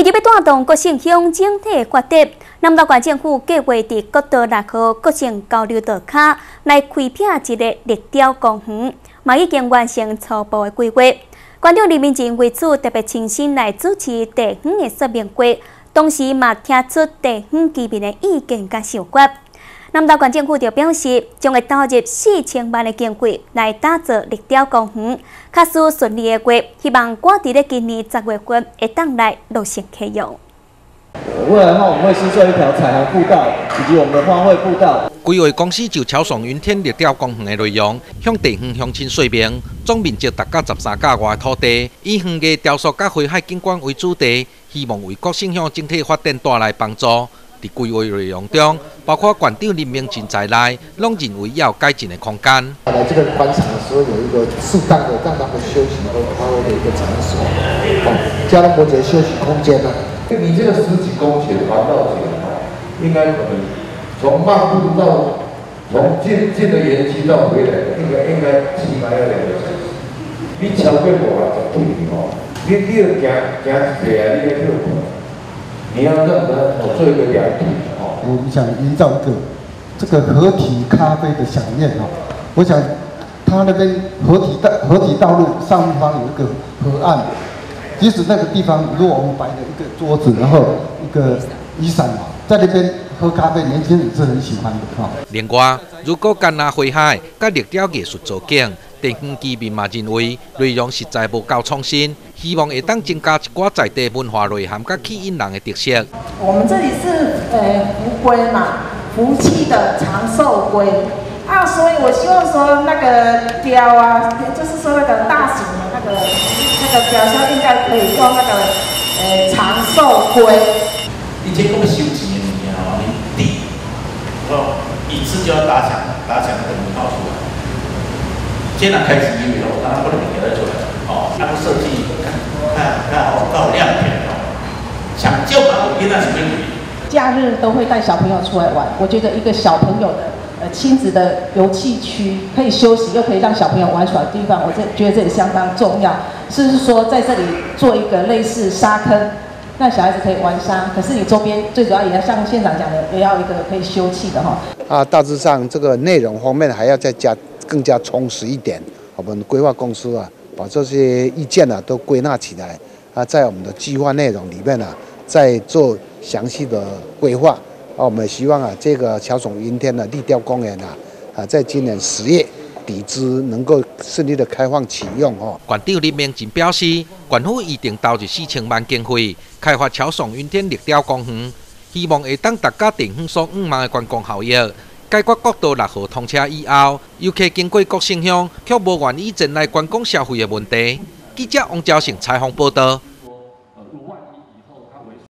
为着要带动各省乡整体发展，南投县政府计划伫各道六号国城交流道卡来开辟一个立雕公园，嘛已经完成初步的规划。县长李明进为此特别亲身来主持地方的说明会，同时嘛听出地方居民的意见甲想法。南投县政府就表示，将会投入四千万的经费来打造立雕公园，假使顺利的话，希望赶在咧今年十月份会当来落实启用。未来的话，我们会新设一条彩虹步道，以及我们的花卉步道。规划公司就朝上云天立雕公园的内容，向地方乡亲说明，总面积达到十三甲外土地，以园艺雕塑甲花海景观为主题，希望为国兴乡整体发展带来帮助。伫规划内容中，包括馆长林明进在内，拢认为要改进的空间。来这个观赏的时候，有一个适当的让他们休息和发挥的一个场所，哦，加了伯爵休息空间呢？你这个十几公顷环绕起来，应该可能从漫步到从进进的园区到回来，应该应该起码要两个小时。你超过我啊十公里哦，你你要行行一下啊，你要跳过。你要认得我做一个量体哦，我们想营造一个这个合体咖啡的想念哦。我想他那边合体道合体道路上方有一个河岸，即使那个地方如果我们摆了一个桌子，然后一个雨伞在那边喝咖啡，年轻人是很喜欢的哈。另外，如果干那花海、甲立雕艺术造景。地方居民嘛认为内容实在无够创新，希望会当增加一寡在地文化内涵，甲吸引人的特色。我们这里是呃福龟嘛，福气的长寿龟啊，所以我希望说那个雕啊，就是说那个大型的那个那个雕像应该可以做那个呃长寿龟。你这么收钱的物件哦，你第哦一次就要打响打响个门号出来。现在开始以后，当然不能给他出来哦。那个设计看看看好到亮点哦，想就把我跟他什么假日都会带小朋友出来玩，我觉得一个小朋友的呃亲子的游戏区，可以休息又可以让小朋友玩耍的地方，我这觉得这里相当重要。是不是说在这里做一个类似沙坑，让小孩子可以玩沙？可是你周边最主要也要像县长讲的，也要一个可以休憩的哈。啊，大致上这个内容方面还要再加。更加充实一点，我们规划公司啊，把这些意见呢都归纳起来啊，在我们的计划内容里面呢，再做详细的规划啊。我们希望啊，这个桥总云天的立雕公园啊，啊，在今年十月底之能够顺利的开放启用哦。馆长林明进表示，馆府预定投入四千万经费开发桥总云天立雕公园，希望会当大家地方所五万的观光效益。解决国道六号通车以后，游客经过各城乡却无愿意前来观光消费的问题。记者王昭成采访报道。